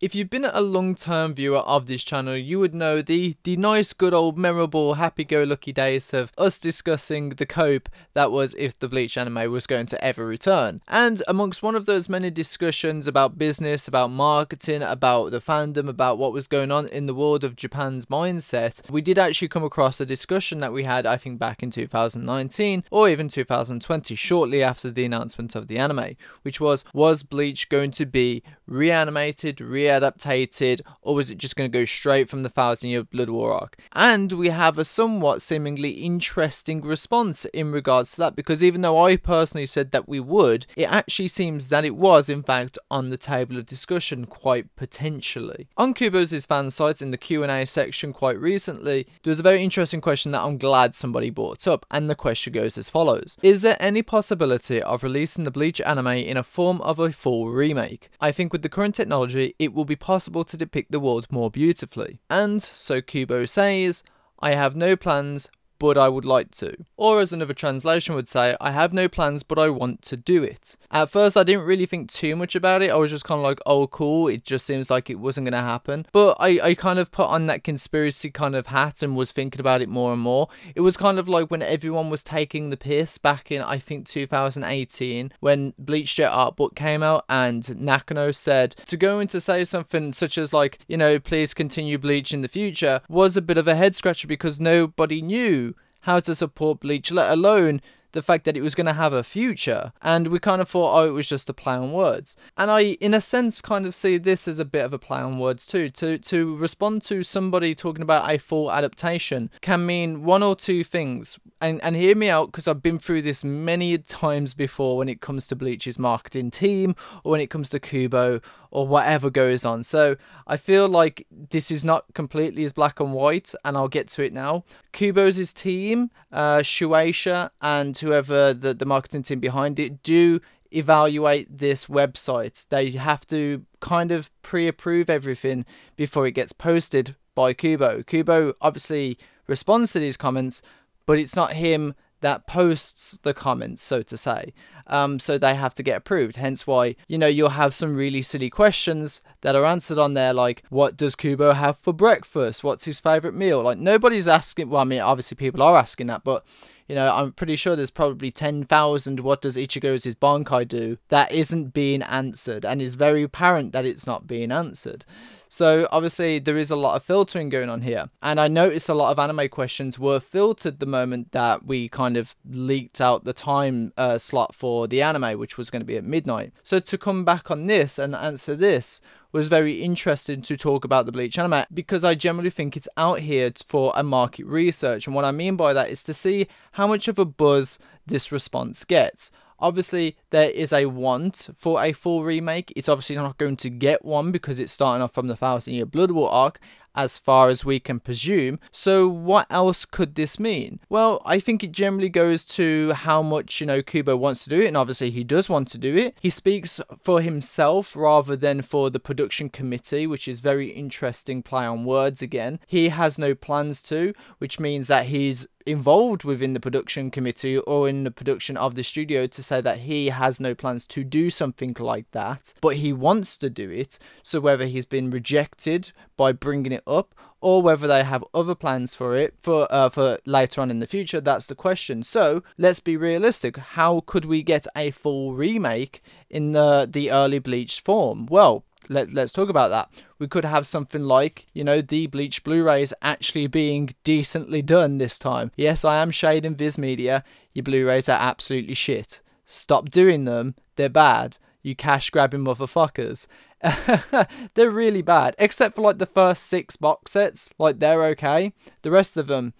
If you've been a long-term viewer of this channel, you would know the, the nice, good old, memorable, happy-go-lucky days of us discussing the cope that was if the Bleach anime was going to ever return. And amongst one of those many discussions about business, about marketing, about the fandom, about what was going on in the world of Japan's mindset, we did actually come across a discussion that we had, I think, back in 2019 or even 2020, shortly after the announcement of the anime, which was, was Bleach going to be reanimated, re adapted, or was it just going to go straight from the Thousand Year Blood War arc? And we have a somewhat seemingly interesting response in regards to that because even though I personally said that we would, it actually seems that it was in fact on the table of discussion quite potentially. On Kubo's fan site in the Q&A section quite recently, there was a very interesting question that I'm glad somebody brought up and the question goes as follows. Is there any possibility of releasing the Bleach anime in a form of a full remake? I think with the current technology it will be possible to depict the world more beautifully. And, so Kubo says, I have no plans but I would like to. Or as another translation would say, I have no plans, but I want to do it. At first, I didn't really think too much about it. I was just kind of like, oh, cool. It just seems like it wasn't going to happen. But I, I kind of put on that conspiracy kind of hat and was thinking about it more and more. It was kind of like when everyone was taking the piss back in, I think, 2018, when Bleach Jet Art Book came out and Nakano said to go in to say something such as, like, you know, please continue Bleach in the future was a bit of a head scratcher because nobody knew how to support Bleach, let alone the fact that it was going to have a future. And we kind of thought, oh, it was just a play on words. And I, in a sense, kind of see this as a bit of a play on words too. To to respond to somebody talking about a full adaptation can mean one or two things. And and hear me out because I've been through this many times before when it comes to Bleach's marketing team or when it comes to Kubo or whatever goes on. So I feel like this is not completely as black and white, and I'll get to it now. Kubo's team, uh, Shueisha, and whoever the, the marketing team behind it do evaluate this website. They have to kind of pre approve everything before it gets posted by Kubo. Kubo obviously responds to these comments, but it's not him that posts the comments, so to say. Um, so they have to get approved. Hence why, you know, you'll have some really silly questions that are answered on there, like, what does Kubo have for breakfast? What's his favorite meal? Like, nobody's asking, well, I mean, obviously people are asking that, but, you know, I'm pretty sure there's probably 10,000 what does Ichigo's his Bankai do that isn't being answered and is very apparent that it's not being answered. So obviously there is a lot of filtering going on here. And I noticed a lot of anime questions were filtered the moment that we kind of leaked out the time uh, slot for the anime, which was going to be at midnight. So to come back on this and answer this was very interesting to talk about the Bleach anime because I generally think it's out here for a market research. And what I mean by that is to see how much of a buzz this response gets. Obviously, there is a want for a full remake. It's obviously not going to get one because it's starting off from the Thousand Year Blood War arc, as far as we can presume. So what else could this mean? Well, I think it generally goes to how much, you know, Kubo wants to do it, and obviously he does want to do it. He speaks for himself rather than for the production committee, which is very interesting play on words again. He has no plans to, which means that he's involved within the production committee or in the production of the studio to say that he has no plans to do something like that, but he wants to do it. So whether he's been rejected by bringing it up or whether they have other plans for it for uh, for later on in the future that's the question so let's be realistic how could we get a full remake in the the early bleached form well let, let's talk about that. We could have something like, you know, the Bleach Blu-rays actually being decently done this time. Yes, I am shading Viz Media. Your Blu-rays are absolutely shit. Stop doing them. They're bad. You cash grabbing motherfuckers. they're really bad. Except for like the first six box sets. Like they're okay. The rest of them,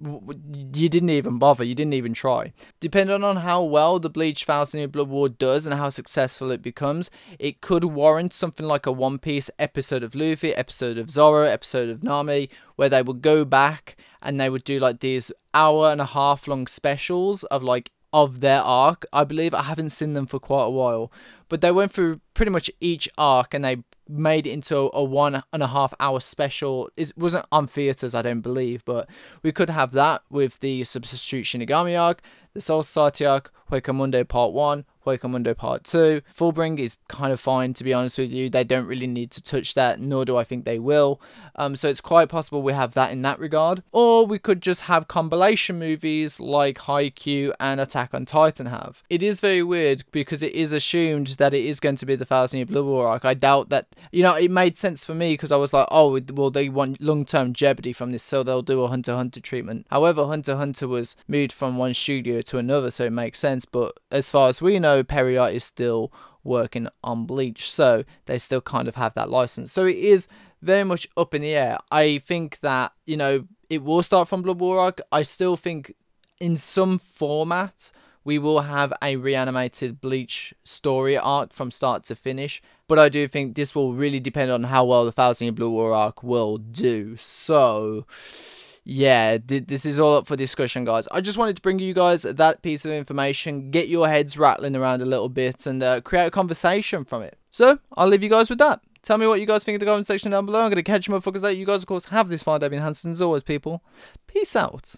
you didn't even bother, you didn't even try. Depending on how well the Bleach Thousand Year Blood War does and how successful it becomes, it could warrant something like a One Piece episode of Luffy, episode of Zoro, episode of Nami, where they would go back and they would do like these hour and a half long specials of like of their arc. I believe I haven't seen them for quite a while, but they went through pretty much each arc and they made it into a one and a half hour special. It wasn't on theaters, I don't believe, but we could have that with the Substitute Shinigami arc, Soul Society arc, Hueco Part 1, Hueco Part 2. Fullbring is kind of fine, to be honest with you. They don't really need to touch that, nor do I think they will. Um, so it's quite possible we have that in that regard. Or we could just have compilation movies like Haikyuu and Attack on Titan have. It is very weird because it is assumed that it is going to be the Thousand Year Blood War arc. I doubt that, you know, it made sense for me because I was like, oh, well, they want long term jeopardy from this, so they'll do a Hunter Hunter treatment. However, Hunter Hunter was moved from one studio to another, so it makes sense. But as far as we know, Pierrot is still working on Bleach, so they still kind of have that license. So it is very much up in the air. I think that, you know, it will start from Blood War arc. I still think in some format we will have a reanimated Bleach story arc from start to finish. But I do think this will really depend on how well the Thousand Year Blood War arc will do. So yeah, th- this is all up for discussion, guys. I just wanted to bring you guys that piece of information, get your heads rattling around a little bit, and uh, create a conversation from it. So, I'll leave you guys with that. Tell me what you guys think in the comment section down below. I'm going to catch you motherfuckers later. You guys, of course, have this fine day. Hanson as always, people. Peace out.